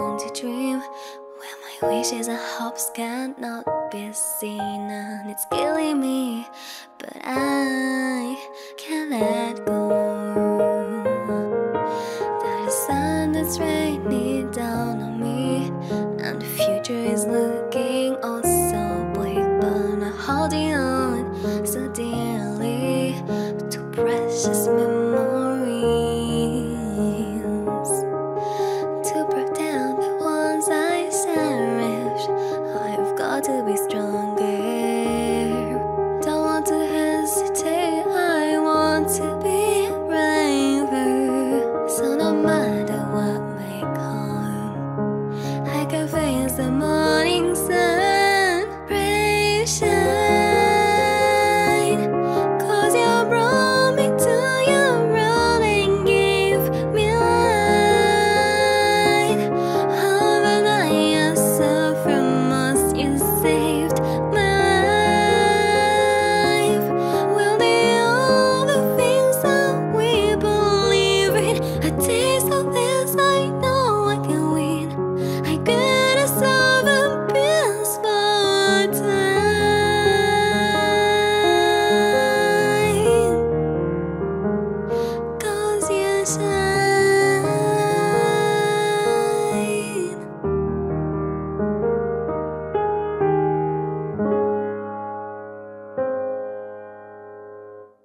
To dream? Where my wishes and hopes cannot be seen And it's killing me.